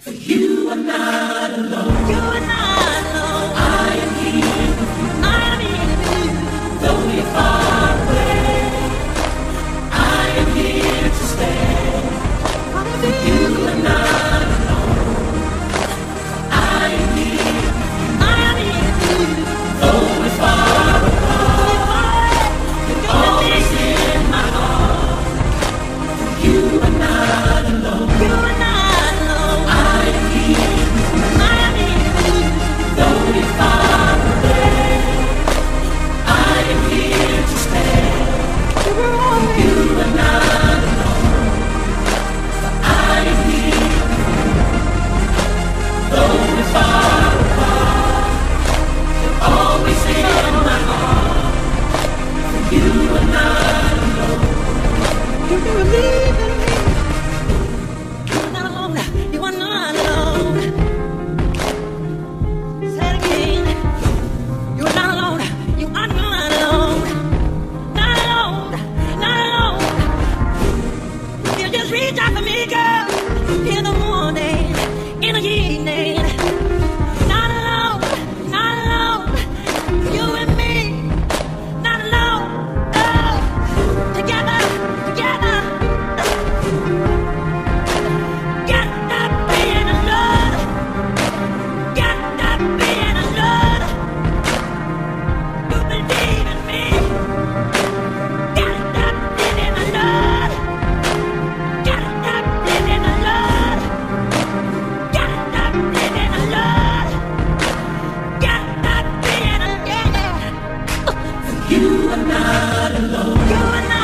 For you are not alone. You are not I'm not alone.